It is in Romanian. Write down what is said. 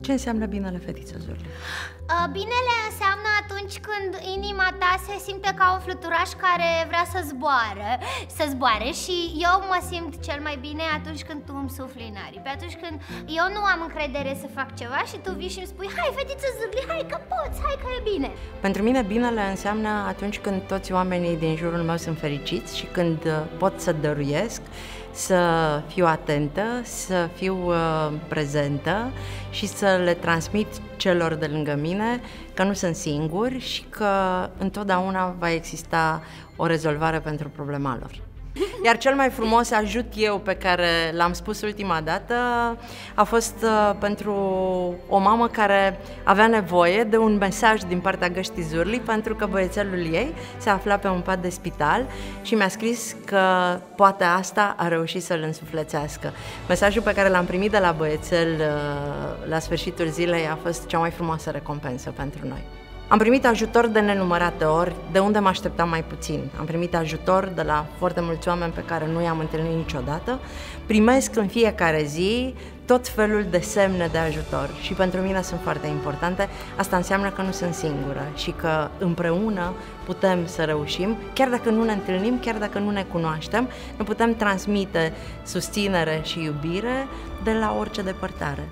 Ce înseamnă binele, fetiță Zurli? Uh, binele înseamnă atunci când inima ta se simte ca un fluturaș care vrea să zboară, să zboare și eu mă simt cel mai bine atunci când tu îmi sufli în aripi Atunci când eu nu am încredere să fac ceva și tu vii și îmi spui Hai, fetiță Zurli, hai că poți, hai că e bine. Pentru mine binele înseamnă atunci când toți oamenii din jurul meu sunt fericiți și când uh, pot să dăruiesc să fiu atentă, să fiu uh, prezentă și să le transmit celor de lângă mine că nu sunt singuri și că întotdeauna va exista o rezolvare pentru problema lor. Iar cel mai frumos ajut eu pe care l-am spus ultima dată a fost uh, pentru o mamă care avea nevoie de un mesaj din partea găștii Zurli pentru că băiețelul ei se afla pe un pat de spital și mi-a scris că poate asta a reușit să-l însuflețească. Mesajul pe care l-am primit de la băiețel uh, la sfârșitul zilei a fost cea mai frumoasă recompensă pentru noi. Am primit ajutor de nenumărate ori, de unde mă așteptam mai puțin. Am primit ajutor de la foarte mulți oameni pe care nu i-am întâlnit niciodată. Primesc în fiecare zi tot felul de semne de ajutor și pentru mine sunt foarte importante. Asta înseamnă că nu sunt singură și că împreună putem să reușim, chiar dacă nu ne întâlnim, chiar dacă nu ne cunoaștem, ne putem transmite susținere și iubire de la orice depărtare.